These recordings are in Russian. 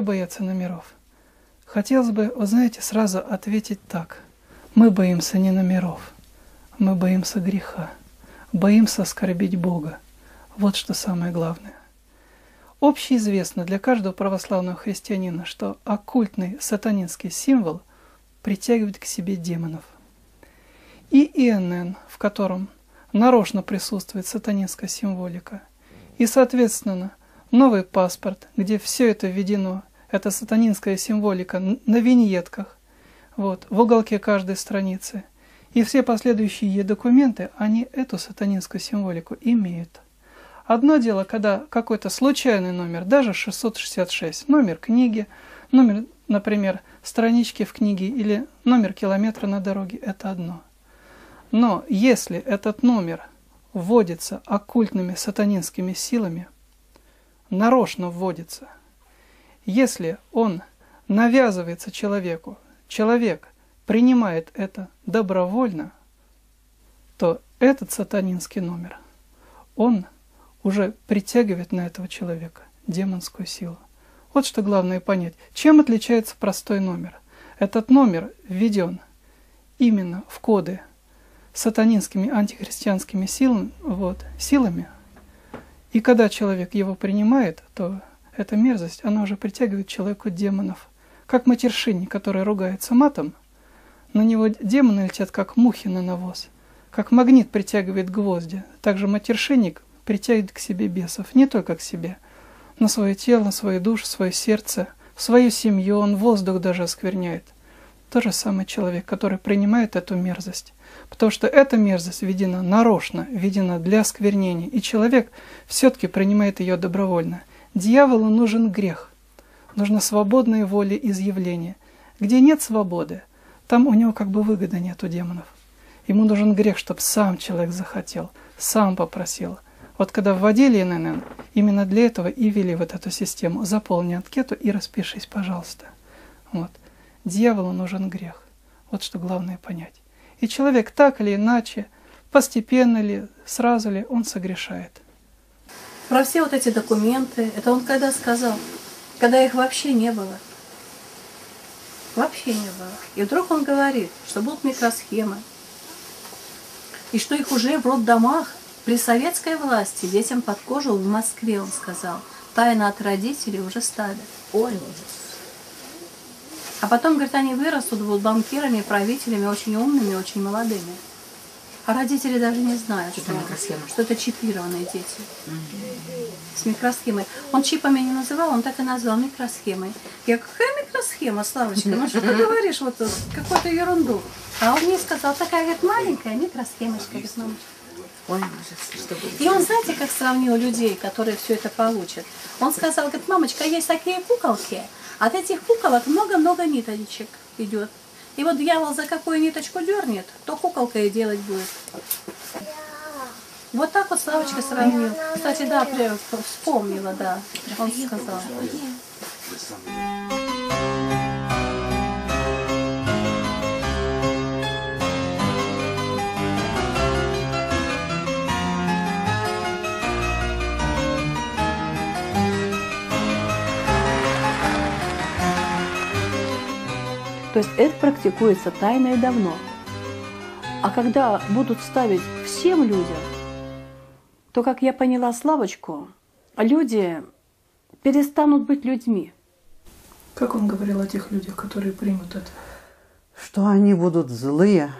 боятся номеров? Хотелось бы, вы знаете, сразу ответить так. Мы боимся не номеров, мы боимся греха, боимся оскорбить Бога. Вот что самое главное. Общеизвестно для каждого православного христианина, что оккультный сатанинский символ притягивает к себе демонов. И ИНН, в котором нарочно присутствует сатанинская символика, и, соответственно, новый паспорт, где все это введено, это сатанинская символика на виньетках, вот, в уголке каждой страницы, и все последующие документы, они эту сатанинскую символику имеют. Одно дело, когда какой-то случайный номер, даже 666, номер книги, номер, например, странички в книге или номер километра на дороге, это одно. Но если этот номер вводится оккультными сатанинскими силами, нарочно вводится, если он навязывается человеку, человек принимает это добровольно, то этот сатанинский номер, он – уже притягивает на этого человека демонскую силу. Вот что главное понять. Чем отличается простой номер? Этот номер введен именно в коды сатанинскими антихристианскими силами, вот, силами. И когда человек его принимает, то эта мерзость, она уже притягивает человеку демонов. Как матершинник, который ругается матом, на него демоны летят, как мухи на навоз. Как магнит притягивает гвозди, также матершинник притягивает к себе бесов, не только к себе, на свое тело, на свою душу, свое сердце, в свою семью, он воздух даже оскверняет. То же самый человек, который принимает эту мерзость. Потому что эта мерзость введена нарочно, введена для осквернения, и человек все-таки принимает ее добровольно. Дьяволу нужен грех, нужна свободная воля изъявления. Где нет свободы, там у него как бы выгоды нет у демонов. Ему нужен грех, чтобы сам человек захотел, сам попросил. Вот когда вводили ННН, именно для этого и ввели вот эту систему. Заполни анкету и распишись, пожалуйста. Вот. Дьяволу нужен грех. Вот что главное понять. И человек так или иначе, постепенно ли, сразу ли, он согрешает. Про все вот эти документы, это он когда сказал? Когда их вообще не было. Вообще не было. И вдруг он говорит, что будут микросхемы, и что их уже в роддомах при советской власти детям под кожу в Москве, он сказал, тайно от родителей уже ставят. Ой, ужас. А потом, говорит, они вырастут, будут банкирами, правителями, очень умными, очень молодыми. А родители даже не знают, что, что, что это чипированные дети. Mm-hmm. С микросхемой. Он чипами не называл, он так и назвал микросхемой. Я, какая микросхема, Славочка? Ну что ты говоришь, вот какую-то ерунду. А он мне сказал, такая, говорит, маленькая микросхемочка, говорит, мамочка. Ой, ужас, что будет. И он, знаете, как сравнил людей, которые все это получат? Он сказал, говорит, мамочка, есть такие куколки, от этих куколок много-много ниточек идет. И вот дьявол за какую ниточку дернет, то куколка и делать будет. Вот так вот Славочка сравнил. Кстати, да, вспомнила, да. Он сказал. То есть это практикуется тайно и давно. А когда будут ставить всем людям, то, как я поняла Славочку, люди перестанут быть людьми. Как он говорил о тех людях, которые примут это? Что они будут злые,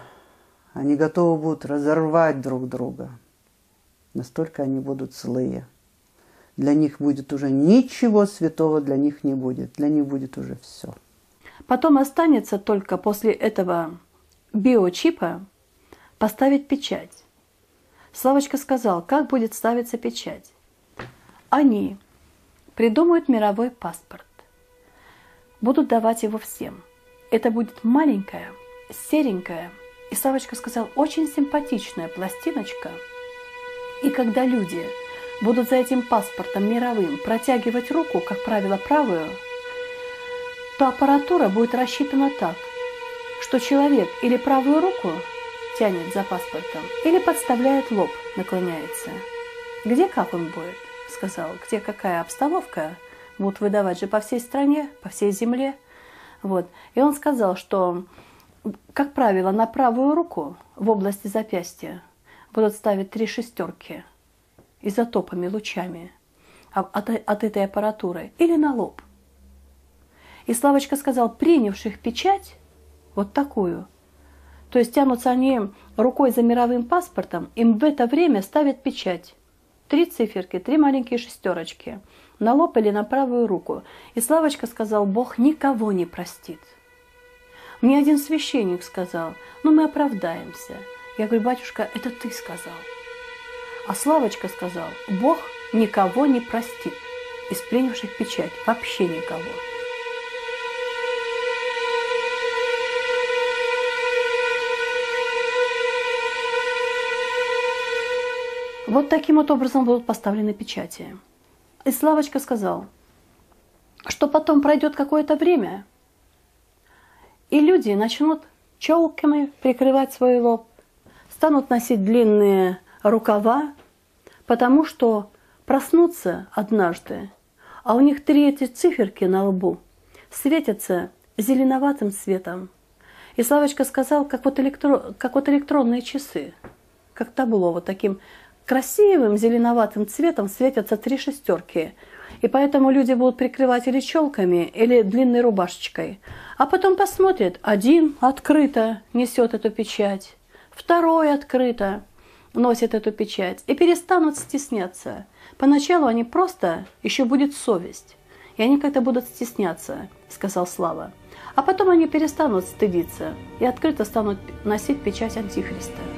они готовы будут разорвать друг друга. Настолько они будут злые. Для них будет уже ничего святого, для них не будет. Для них будет уже все. Потом останется только после этого биочипа поставить печать. Славочка сказал, как будет ставиться печать. Они придумают мировой паспорт, будут давать его всем. Это будет маленькая, серенькая, и Славочка сказал, очень симпатичная пластиночка. И когда люди будут за этим паспортом мировым протягивать руку, как правило, правую, то аппаратура будет рассчитана так, что человек или правую руку тянет за паспортом, или подставляет лоб, наклоняется. Где как он будет, сказал, где какая обстановка будут выдавать же по всей стране, по всей земле. Вот. И он сказал, что, как правило, на правую руку в области запястья будут ставить три шестерки изотопами, лучами от, от этой аппаратуры или на лоб. И Славочка сказал, принявших печать, вот такую, то есть тянутся они рукой за мировым паспортом, им в это время ставят печать. Три циферки, три маленькие шестерочки. На лоб или на правую руку. И Славочка сказал, Бог никого не простит. Мне один священник сказал, ну мы оправдаемся. Я говорю, батюшка, это ты сказал. А Славочка сказал, Бог никого не простит из принявших печать, вообще никого. Вот таким вот образом будут поставлены печати. И Славочка сказал, что потом пройдет какое-то время, и люди начнут челками прикрывать свой лоб, станут носить длинные рукава, потому что проснутся однажды, а у них три эти циферки на лбу светятся зеленоватым цветом. И Славочка сказал, как вот, электро, как вот электронные часы, как табло, вот таким красивым зеленоватым цветом светятся три шестерки. И поэтому люди будут прикрывать или челками, или длинной рубашечкой. А потом посмотрят, один открыто несет эту печать, второй открыто носит эту печать и перестанут стесняться. Поначалу они просто, еще будет совесть, и они как-то будут стесняться, сказал Слава. А потом они перестанут стыдиться и открыто станут носить печать Антихриста.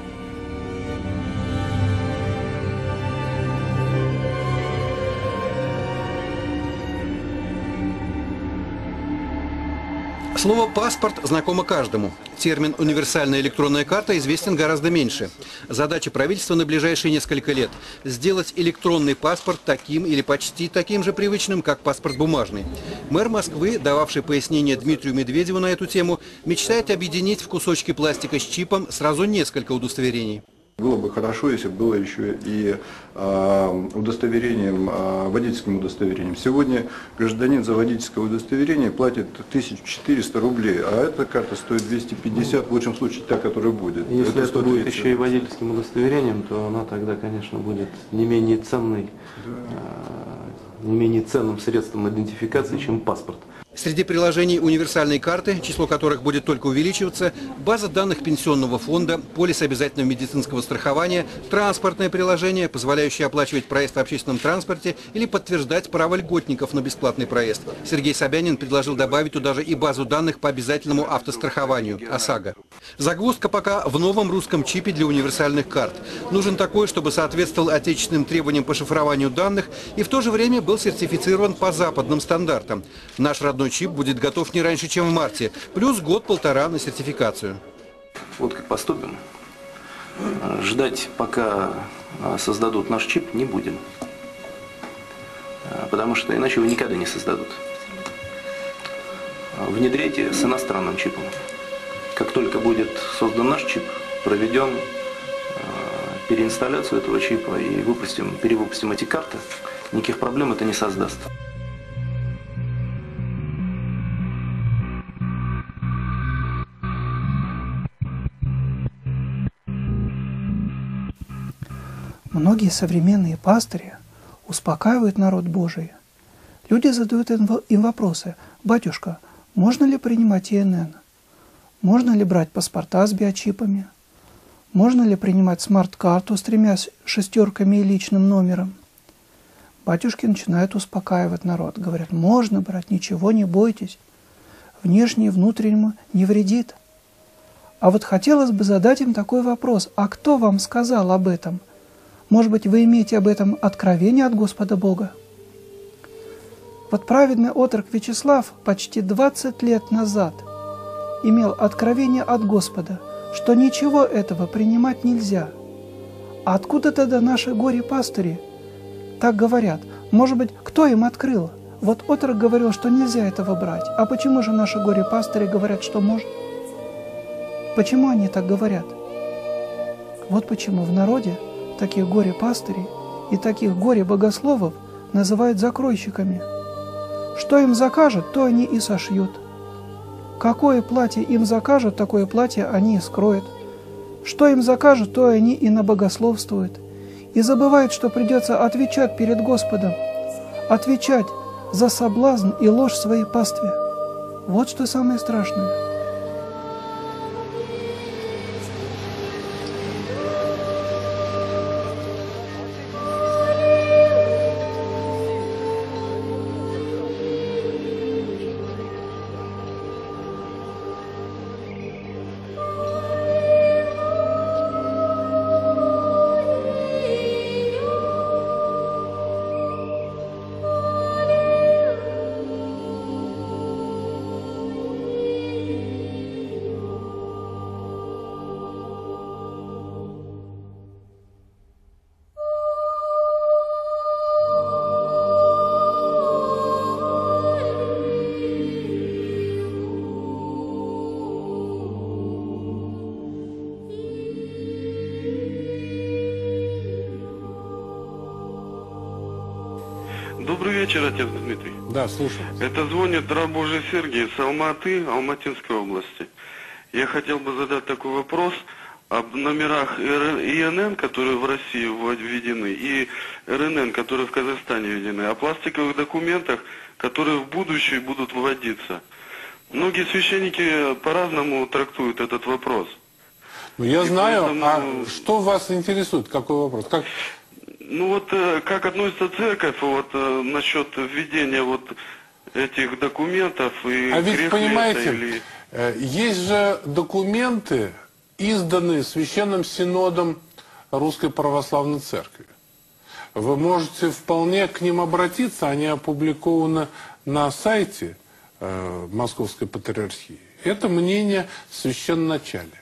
Слово «паспорт» знакомо каждому. Термин «универсальная электронная карта» известен гораздо меньше. Задача правительства на ближайшие несколько лет – сделать электронный паспорт таким или почти таким же привычным, как паспорт бумажный. Мэр Москвы, дававший пояснение Дмитрию Медведеву на эту тему, мечтает объединить в кусочки пластика с чипом сразу несколько удостоверений. Было бы хорошо, если было еще и э, удостоверением, э, водительским удостоверением. Сегодня гражданин за водительское удостоверение платит 1400 рублей, а эта карта стоит 250, в лучшем случае та, которая будет. Если это, это будет еще и водительским удостоверением, то она тогда, конечно, будет не менее ценной, да. э, не менее ценным средством идентификации, чем паспорт. Среди приложений универсальной карты, число которых будет только увеличиваться, база данных пенсионного фонда, полис обязательного медицинского страхования, транспортное приложение, позволяющее оплачивать проезд в общественном транспорте или подтверждать право льготников на бесплатный проезд. Сергей Собянин предложил добавить туда же и базу данных по обязательному автострахованию ОСАГО. Загвоздка пока в новом русском чипе для универсальных карт. Нужен такой, чтобы соответствовал отечественным требованиям по шифрованию данных и в то же время был сертифицирован по западным стандартам. Наш родной чип будет готов не раньше, чем в марте, плюс год-полтора на сертификацию. Вот как поступим. Ждать, пока а, создадут наш чип, не будем. А, потому что иначе его никогда не создадут. Внедряйте с иностранным чипом. Как только будет создан наш чип, проведем а, переинсталляцию этого чипа и выпустим, перевыпустим эти карты, никаких проблем это не создаст. Многие современные пастыри успокаивают народ Божий. Люди задают им вопросы. «Батюшка, можно ли принимать ИНН? Можно ли брать паспорта с биочипами? Можно ли принимать смарт-карту с тремя шестерками и личным номером?» Батюшки начинают успокаивать народ. Говорят, можно брать, ничего не бойтесь. Внешне и внутреннему не вредит. А вот хотелось бы задать им такой вопрос. А кто вам сказал об этом – может быть, вы имеете об этом откровение от Господа Бога? Вот праведный отрок Вячеслав почти 20 лет назад имел откровение от Господа, что ничего этого принимать нельзя. А откуда тогда наши горе-пастыри так говорят? Может быть, кто им открыл? Вот отрок говорил, что нельзя этого брать. А почему же наши горе-пастыри говорят, что можно? Почему они так говорят? Вот почему в народе таких горе-пастырей и таких горе-богословов называют закройщиками. Что им закажут, то они и сошьют. Какое платье им закажут, такое платье они и скроют. Что им закажут, то они и набогословствуют. И забывают, что придется отвечать перед Господом. Отвечать за соблазн и ложь своей пастве. Вот что самое страшное. Да, слушаю. Это звонит рабожий Сергей с Алматы, Алматинской области. Я хотел бы задать такой вопрос об номерах ИНН, которые в России введены, и РНН, которые в Казахстане введены, о пластиковых документах, которые в будущем будут вводиться. Многие священники по-разному трактуют этот вопрос. Ну, я И знаю, поэтому- а что вас интересует? Какой вопрос? Как... Ну вот э, как относится церковь вот э, насчет введения вот этих документов и А ведь понимаете, или- э, есть же документы, изданные Священным Синодом Русской Православной Церкви. Вы можете вполне к ним обратиться, они опубликованы на сайте э, Московской Патриархии. Это мнение священноначалия.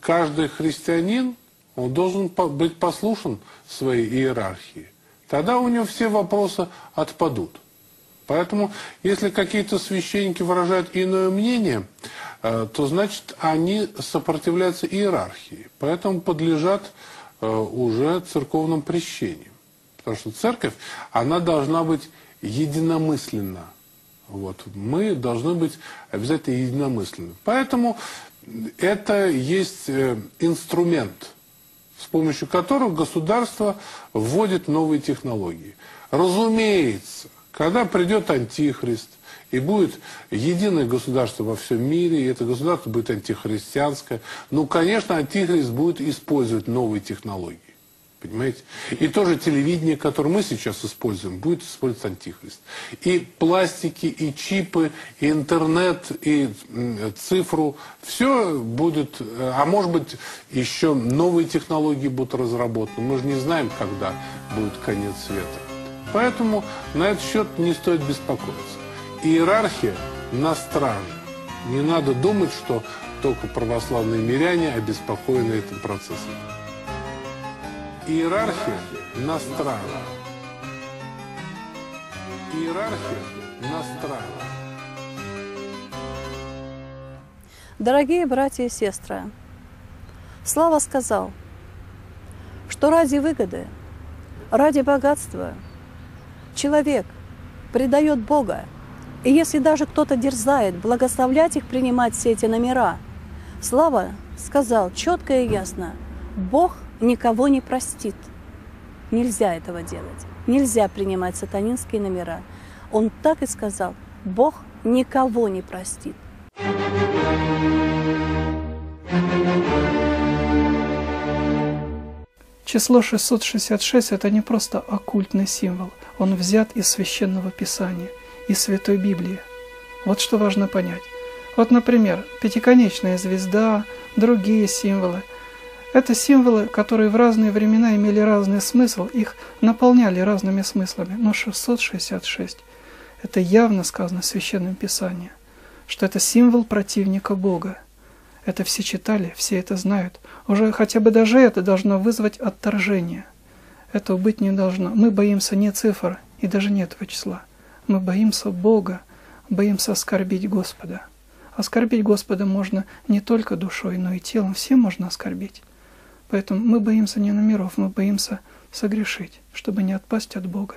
Каждый христианин, он должен быть послушен своей иерархии. Тогда у него все вопросы отпадут. Поэтому, если какие-то священники выражают иное мнение, э, то значит они сопротивляются иерархии. Поэтому подлежат э, уже церковным прещениям. Потому что церковь, она должна быть единомысленна. Вот. Мы должны быть обязательно единомысленны. Поэтому это есть э, инструмент, с помощью которого государство вводит новые технологии. Разумеется, когда придет антихрист, и будет единое государство во всем мире, и это государство будет антихристианское, ну, конечно, антихрист будет использовать новые технологии. Понимаете? И тоже телевидение, которое мы сейчас используем, будет использовать антихрист. И пластики, и чипы, и интернет, и цифру, все будет, э, а может быть, еще новые технологии будут разработаны. Мы же не знаем, когда будет конец света. Поэтому на этот счет не стоит беспокоиться. Иерархия на страже. Не надо думать, что только православные миряне обеспокоены этим процессом. Иерархия на страже. Иерархия на страже. Дорогие братья и сестры, Слава сказал, что ради выгоды, ради богатства человек предает Бога. И если даже кто-то дерзает благословлять их принимать все эти номера, Слава сказал четко и ясно, Бог никого не простит. Нельзя этого делать. Нельзя принимать сатанинские номера. Он так и сказал, Бог никого не простит. Число 666 – это не просто оккультный символ, он взят из Священного Писания, из Святой Библии. Вот что важно понять. Вот, например, пятиконечная звезда, другие символы. Это символы, которые в разные времена имели разный смысл, их наполняли разными смыслами. Но 666 – это явно сказано в Священном Писании, что это символ противника Бога. Это все читали, все это знают. Уже хотя бы даже это должно вызвать отторжение. Этого быть не должно. Мы боимся не цифр и даже не этого числа. Мы боимся Бога, боимся оскорбить Господа. Оскорбить Господа можно не только душой, но и телом. Всем можно оскорбить. Поэтому мы боимся не номеров, мы боимся согрешить, чтобы не отпасть от Бога.